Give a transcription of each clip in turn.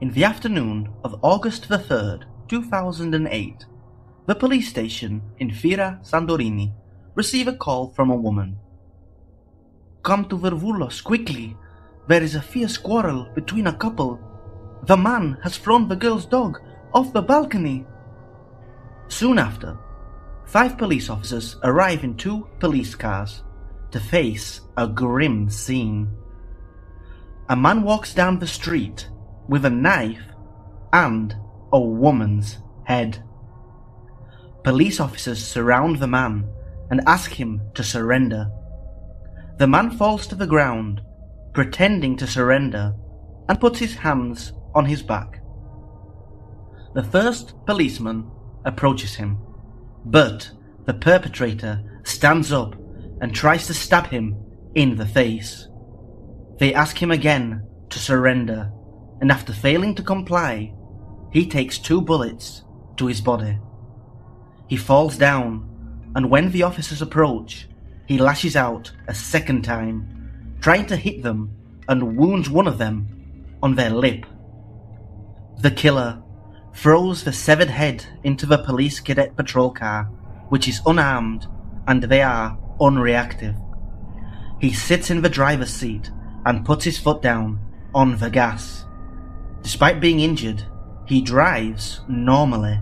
In the afternoon of August the 3rd, 2008, the police station in Fira Santorini receive a call from a woman. Come to Vourvoulos quickly. There is a fierce quarrel between a couple. The man has thrown the girl's dog off the balcony. Soon after, five police officers arrive in two police cars to face a grim scene. A man walks down the street with a knife and a woman's head. Police officers surround the man and ask him to surrender. The man falls to the ground, pretending to surrender, and puts his hands on his back. The first policeman approaches him, but the perpetrator stands up and tries to stab him in the face. They ask him again to surrender, and after failing to comply, he takes two bullets to his body. He falls down, and when the officers approach, he lashes out a second time, trying to hit them and wounds one of them on their lip. The killer throws the severed head into the police cadet patrol car, which is unarmed, and they are unreactive. He sits in the driver's seat and puts his foot down on the gas. Despite being injured, he drives normally.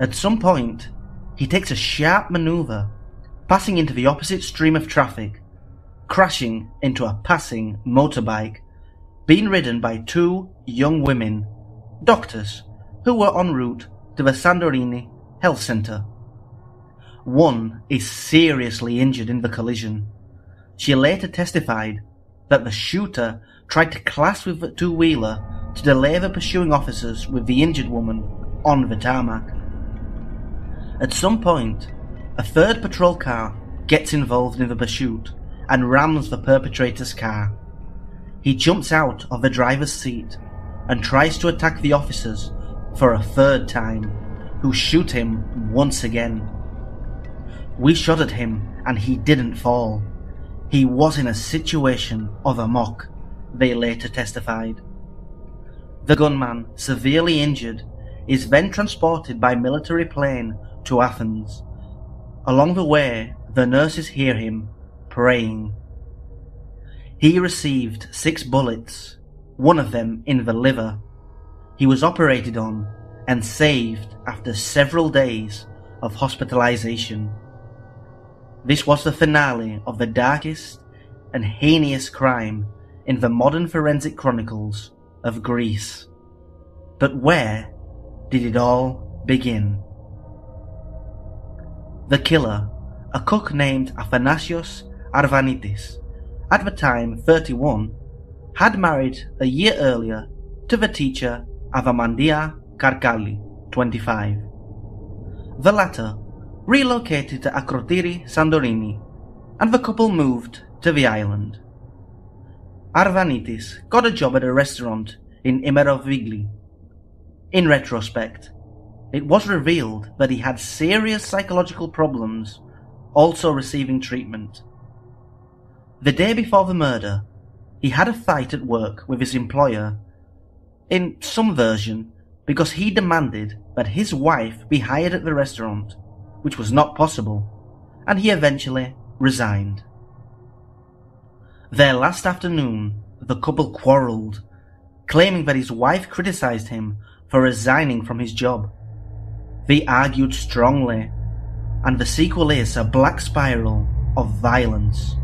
At some point, he takes a sharp maneuver, passing into the opposite stream of traffic, crashing into a passing motorbike, being ridden by two young women, doctors, who were en route to the Santorini Health Centre. One is seriously injured in the collision. She later testified that the shooter tried to clash with the two wheeler to delay the pursuing officers with the injured woman on the tarmac. At some point, a third patrol car gets involved in the pursuit and rams the perpetrator's car. He jumps out of the driver's seat and tries to attack the officers for a third time, who shoot him once again. We shot at him and he didn't fall. He was in a situation of amok, they later testified. The gunman, severely injured, is then transported by military plane to Athens. Along the way, the nurses hear him praying. He received six bullets, one of them in the liver. He was operated on and saved after several days of hospitalization. This was the finale of the darkest and heinous crime in the modern forensic chronicles of Greece. But where did it all begin? The killer, a cook named Athanasios Arvanitis, at the time 31, had married a year earlier to the teacher Avamandia Karkali, 25. The latter relocated to Akrotiri Santorini, and the couple moved to the island. Arvanitis got a job at a restaurant in Imerovigli. In retrospect, it was revealed that he had serious psychological problems, also receiving treatment. The day before the murder, he had a fight at work with his employer, in some version because he demanded that his wife be hired at the restaurant which was not possible, and he eventually resigned. Their last afternoon, the couple quarrelled, claiming that his wife criticized him for resigning from his job. They argued strongly, and the sequel is a black spiral of violence.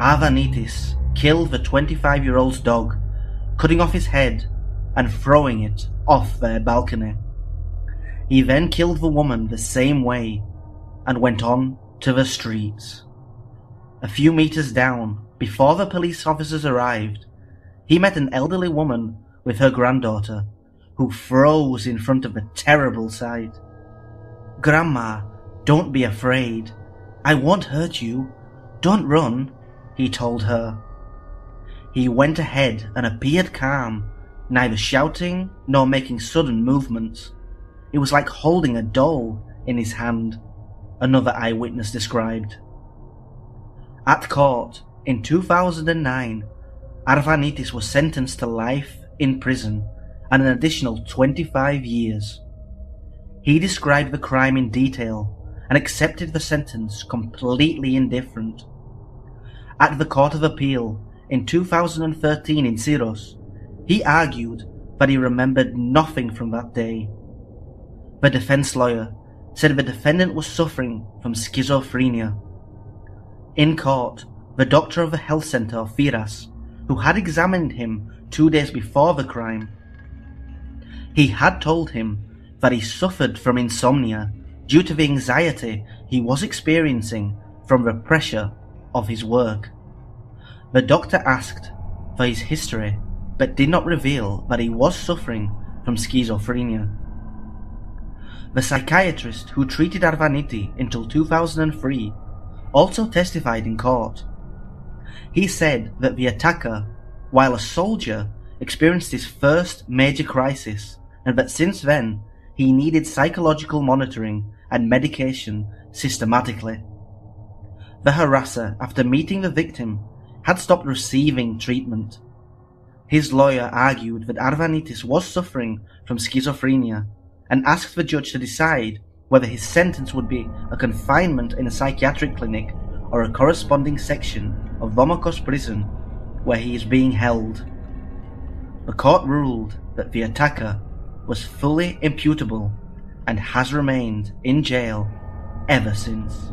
Arvanitis killed the 25 year old's dog, cutting off his head and throwing it off their balcony. He then killed the woman the same way and went on to the streets. A few meters down, before the police officers arrived, he met an elderly woman with her granddaughter, who froze in front of the terrible sight. Grandma, don't be afraid. I won't hurt you. Don't run, he told her. He went ahead and appeared calm, neither shouting nor making sudden movements. It was like holding a doll in his hand, another eyewitness described. At court, in 2009, Arvanitis was sentenced to life in prison and an additional 25 years. He described the crime in detail and accepted the sentence completely indifferent. At the Court of Appeal in 2013 in Syros, he argued that he remembered nothing from that day. The defense lawyer said the defendant was suffering from schizophrenia. In court, the doctor of the health center Firas, who had examined him two days before the crime, he had told him that he suffered from insomnia due to the anxiety he was experiencing from the pressure of his work. The doctor asked for his history but did not reveal that he was suffering from schizophrenia. The psychiatrist who treated Arvaniti until 2003 also testified in court. He said that the attacker, while a soldier, experienced his first major crisis and that since then he needed psychological monitoring and medication systematically. The harasser, after meeting the victim, had stopped receiving treatment. His lawyer argued that Arvanitis was suffering from schizophrenia and asked the judge to decide whether his sentence would be a confinement in a psychiatric clinic or a corresponding section of Domokos prison where he is being held. The court ruled that the attacker was fully imputable and has remained in jail ever since.